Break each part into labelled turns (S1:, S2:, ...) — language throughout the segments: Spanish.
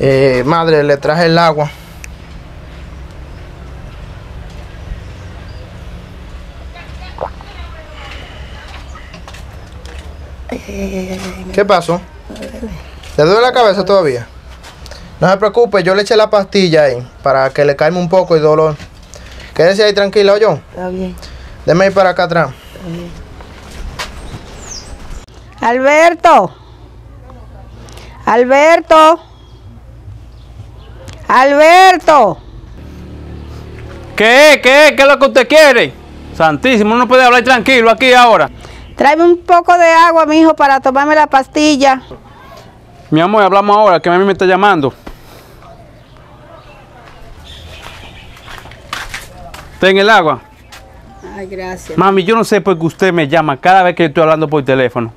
S1: Eh, madre, le traje el agua. ¿Qué pasó? ¿Le duele la cabeza todavía? No se preocupe, yo le eché la pastilla ahí para que le calme un poco el dolor. Quédese ahí tranquila, yo.
S2: Está bien.
S1: Déme ir para acá atrás.
S2: Alberto. Alberto. Alberto.
S3: ¿Qué? ¿Qué? ¿Qué es lo que usted quiere? Santísimo, no puede hablar tranquilo aquí ahora.
S2: Tráeme un poco de agua, mijo, para tomarme la pastilla.
S3: Mi amor, hablamos ahora, que a mí me está llamando. Ten el agua.
S2: Ay, gracias.
S3: Mami, yo no sé por qué usted me llama cada vez que estoy hablando por teléfono.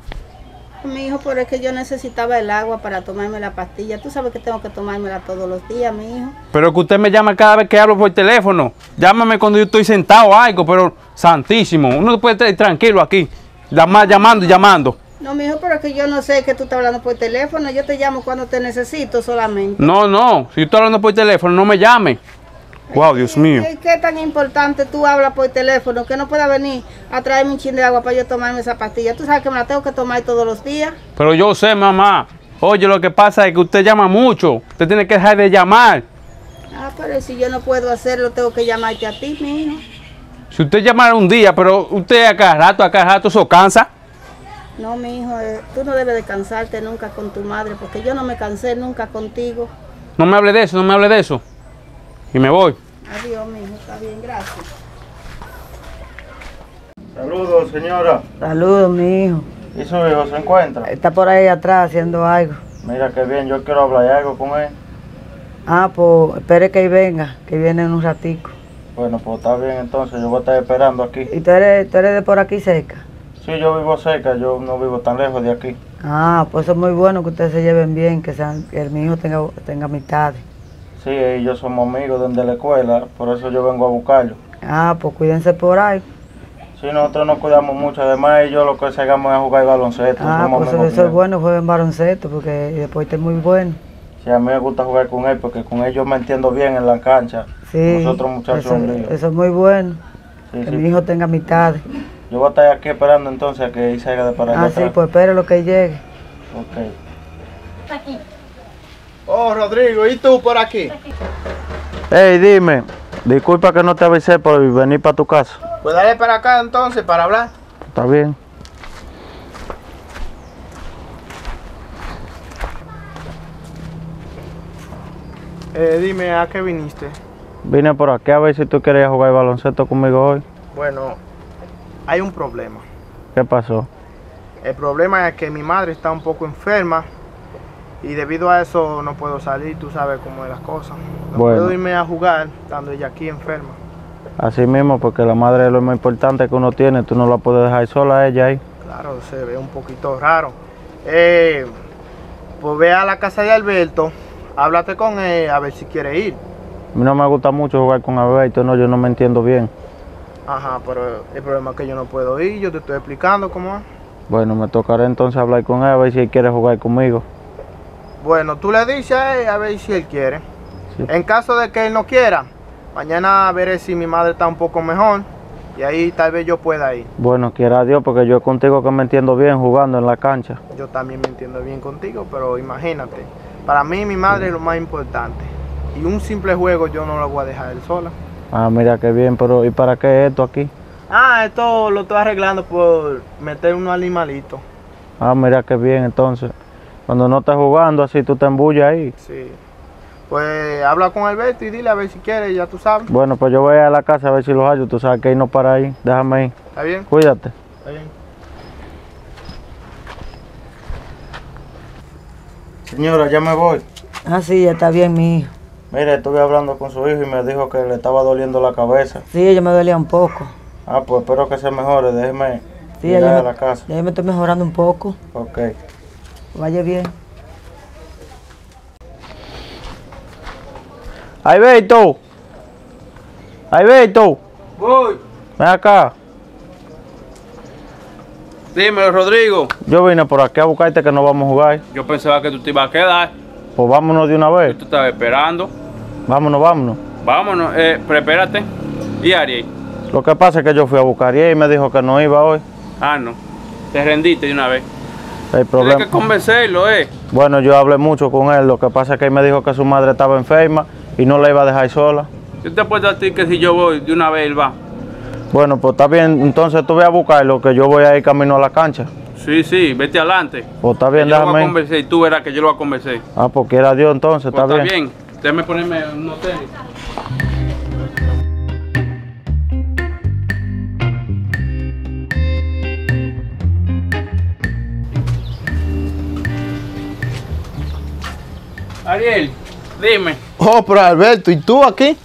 S2: Pero es que yo necesitaba el agua para tomarme la pastilla. Tú sabes que tengo que tomármela todos los días, mi hijo.
S3: Pero que usted me llama cada vez que hablo por teléfono. Llámame cuando yo estoy sentado o algo, pero santísimo. Uno puede estar tranquilo aquí. Llama- llamando y llamando.
S2: No, mi hijo, pero es que yo no sé que tú estás hablando por teléfono. Yo te llamo cuando te necesito solamente.
S3: No, no. Si yo estoy hablando por teléfono, no me llame. Wow, Dios mío.
S2: ¿Qué, qué tan importante tú hablas por teléfono que no pueda venir a traerme un chin de agua para yo tomarme esa pastilla? Tú sabes que me la tengo que tomar todos los días.
S3: Pero yo sé, mamá. Oye, lo que pasa es que usted llama mucho. Usted tiene que dejar de llamar.
S2: Ah, pero si yo no puedo hacerlo, tengo que llamarte a ti, mi hijo.
S3: Si usted llamara un día, pero usted a cada rato, a cada rato, eso cansa.
S2: No, mi hijo, eh, tú no debes de cansarte nunca con tu madre, porque yo no me cansé nunca contigo.
S3: No me hable de eso, no me hable de eso. Y me voy.
S2: Adiós, mi hijo, está bien, gracias.
S4: Saludos, señora.
S5: Saludos, mi hijo.
S4: ¿Y su hijo se encuentra?
S5: Está por ahí atrás haciendo algo.
S4: Mira qué bien, yo quiero hablar algo con él.
S5: Ah, pues espere que ahí venga, que viene en un ratico.
S4: Bueno, pues está bien entonces, yo voy a estar esperando aquí.
S5: ¿Y tú eres, tú eres de por aquí cerca?
S4: Sí, yo vivo cerca, yo no vivo tan lejos de aquí.
S5: Ah, pues eso es muy bueno que ustedes se lleven bien, que, sean, que mi hijo tenga, tenga amistades.
S4: Sí, yo somos amigos desde la escuela, por eso yo vengo a buscarlo.
S5: Ah, pues cuídense por ahí.
S4: Sí, nosotros nos cuidamos mucho, además ellos lo que hagamos es jugar baloncesto.
S5: Ah,
S4: somos
S5: pues eso, es
S4: bien.
S5: bueno, jueguen baloncesto, porque el deporte es muy bueno.
S4: Sí, a mí me gusta jugar con él porque con él yo me entiendo bien en la cancha.
S5: Sí,
S4: Nosotros muchachos
S5: eso,
S4: un
S5: eso es muy bueno,
S4: Sí,
S5: que
S4: sí.
S5: mi hijo tenga amistades.
S4: Yo voy a estar aquí esperando entonces a que él salga de para allá
S5: Ah, sí, pues espere lo que llegue.
S4: Ok.
S1: Oh, Rodrigo, ¿y tú por aquí?
S4: Hey, dime, disculpa que no te avisé por venir para tu casa.
S1: Pues dale para acá entonces para hablar.
S4: ¿Está bien?
S1: Eh, dime, ¿a qué viniste?
S4: Vine por aquí a ver si tú querías jugar baloncesto conmigo hoy.
S1: Bueno, hay un problema.
S4: ¿Qué pasó?
S1: El problema es que mi madre está un poco enferma y debido a eso no puedo salir, tú sabes cómo es las cosas. No
S4: Bueno.
S1: puedo irme a jugar estando ella aquí enferma.
S4: Así mismo, porque la madre es lo más importante que uno tiene, tú no la puedes dejar sola a ella ahí.
S1: Claro, se ve un poquito raro. Eh, pues ve a la casa de Alberto, háblate con él a ver si quiere ir.
S4: A mí no me gusta mucho jugar con Alberto, no, yo no me entiendo bien.
S1: Ajá, pero el problema es que yo no puedo ir, yo te estoy explicando cómo es.
S4: Bueno, me tocará entonces hablar con él a ver si él quiere jugar conmigo.
S1: Bueno, tú le dices a él a ver si él quiere.
S4: Sí.
S1: En caso de que él no quiera, mañana veré si mi madre está un poco mejor y ahí tal vez yo pueda ir.
S4: Bueno, quiera Dios, porque yo contigo que me entiendo bien jugando en la cancha.
S1: Yo también me entiendo bien contigo, pero imagínate, para mí mi madre es lo más importante. Y un simple juego yo no lo voy a dejar él sola.
S4: Ah, mira qué bien, pero ¿y para qué esto aquí?
S1: Ah, esto lo estoy arreglando por meter unos animalitos.
S4: Ah, mira qué bien, entonces. Cuando no estás jugando así, tú te embullas ahí.
S1: Sí. Pues habla con Alberto y dile a ver si quiere, ya tú sabes.
S4: Bueno, pues yo voy a la casa a ver si los hallo. Tú sabes que ahí no para ahí. Déjame ahí.
S1: ¿Está bien?
S4: Cuídate.
S1: Está bien.
S4: Señora, ya me voy.
S5: Ah, sí, ya está bien, mi hijo.
S4: Mire, estuve hablando con su hijo y me dijo que le estaba doliendo la cabeza.
S5: Sí, ella me dolía un poco.
S4: Ah, pues espero que se mejore. Déjeme
S5: Sí,
S4: llegar
S5: ella
S4: a
S5: me,
S4: la casa.
S5: ya me estoy mejorando un poco.
S4: Ok.
S5: Vaya bien.
S4: Alberto. Alberto.
S3: Voy.
S4: Ven acá.
S3: Dímelo, Rodrigo.
S4: Yo vine por aquí a buscarte que no vamos a jugar.
S3: Yo pensaba que tú te ibas a quedar.
S4: Pues vámonos de una vez.
S3: Tú estabas esperando.
S4: Vámonos, vámonos.
S3: Vámonos, eh, prepárate. ¿Y Ariel?
S4: Lo que pasa es que yo fui a buscar y me dijo que no iba hoy.
S3: Ah, no. Te rendiste de una vez.
S4: El
S3: Tienes
S4: problema.
S3: que convencerlo, eh.
S4: Bueno, yo hablé mucho con él. Lo que pasa es que él me dijo que su madre estaba enferma y no la iba a dejar sola.
S3: Yo te apuesto a ti que si yo voy de una vez, él va.
S4: Bueno, pues está bien. Entonces tú ve a buscarlo, que yo voy a ir camino a la cancha.
S3: Sí, sí, vete adelante.
S4: Pues está bien,
S3: yo lo voy a
S4: déjame.
S3: convencer y tú verás que yo lo voy a convencer.
S4: Ah, pues quiera Dios entonces,
S3: Pues
S4: está,
S3: está
S4: bien.
S3: bien. Déjame ponerme unos tenis. Ariel, dime.
S1: Oh, pero Alberto, ¿y tú aquí?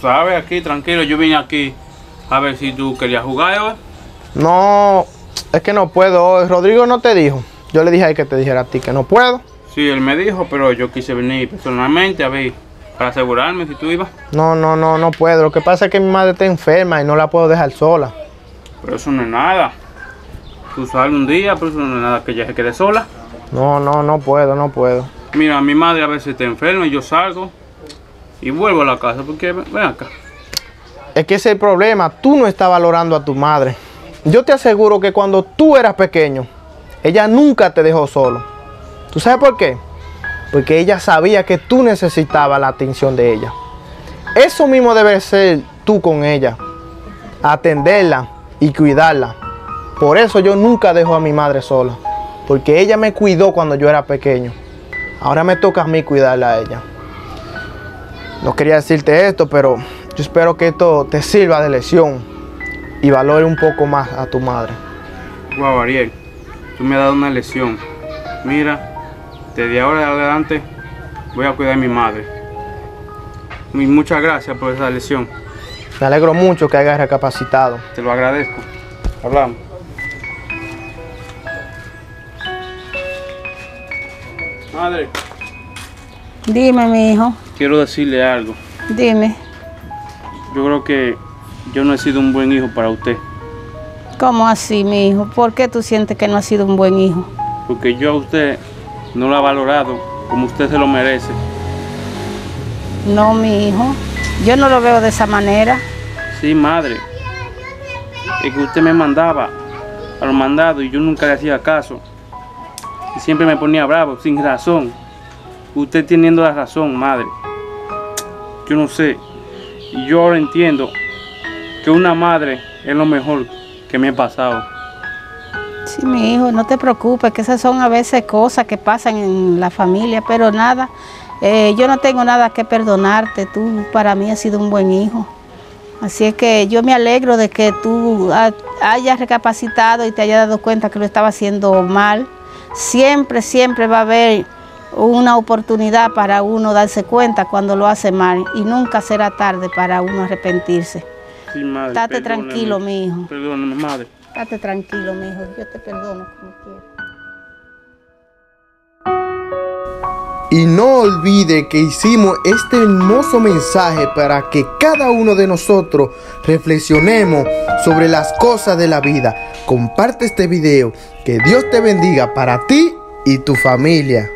S3: ¿Sabes? Aquí, tranquilo, yo vine aquí a ver si tú querías jugar hoy.
S1: No, es que no puedo hoy. Rodrigo no te dijo. Yo le dije a él que te dijera a ti que no puedo.
S3: Sí, él me dijo, pero yo quise venir personalmente a ver, para asegurarme si tú ibas.
S1: No, no, no, no puedo. Lo que pasa es que mi madre está enferma y no la puedo dejar sola.
S3: Pero eso no es nada. Tú sales un día, pero eso no es nada que ella se quede sola.
S1: No, no, no puedo, no puedo.
S3: Mira, mi madre a veces está enferma y yo salgo y vuelvo a la casa porque ven acá.
S1: Es que ese es el problema. Tú no estás valorando a tu madre. Yo te aseguro que cuando tú eras pequeño, ella nunca te dejó solo. ¿Tú sabes por qué? Porque ella sabía que tú necesitabas la atención de ella. Eso mismo debe ser tú con ella. Atenderla y cuidarla. Por eso yo nunca dejo a mi madre sola. Porque ella me cuidó cuando yo era pequeño. Ahora me toca a mí cuidarla a ella. No quería decirte esto, pero yo espero que esto te sirva de lección y valore un poco más a tu madre.
S3: Wow, Ariel, tú me has dado una lección. Mira, desde ahora en adelante voy a cuidar a mi madre. Y muchas gracias por esa lección.
S1: Me alegro mucho que hayas recapacitado.
S3: Te lo agradezco. Hablamos. Madre,
S2: Dime, mi hijo,
S3: quiero decirle algo.
S2: dime,
S3: Yo creo que yo no he sido un buen hijo para usted.
S2: ¿cómo así, mi hijo? ¿Por qué tú sientes que no has sido un buen hijo?
S3: Porque yo a usted no lo ha valorado como usted se lo merece.
S2: No, mi hijo, yo no lo veo de esa manera.
S3: Sí, madre. Es que usted me mandaba a los mandados y yo nunca le hacía caso. Y siempre me ponía bravo, sin razón. Usted teniendo la razón, madre. Yo no sé. Y yo ahora entiendo que una madre es lo mejor que me ha pasado.
S2: Sí, mi hijo, no te preocupes, que esas son a veces cosas que pasan en la familia, pero nada, eh, yo no tengo nada que perdonarte, tú para mí has sido un buen hijo. Así es que yo me alegro de que tú ha- hayas recapacitado y te hayas dado cuenta que lo estaba haciendo mal. Siempre, siempre va a haber una oportunidad para uno darse cuenta cuando lo hace mal y nunca será tarde para uno arrepentirse.
S3: Sí, madre.
S2: Estate tranquilo, mi hijo.
S3: Perdóneme, madre.
S2: Estate tranquilo, mi hijo, yo te perdono como quieras.
S1: Y no olvide que hicimos este hermoso mensaje para que cada uno de nosotros reflexionemos sobre las cosas de la vida. Comparte este video. Que Dios te bendiga para ti y tu familia.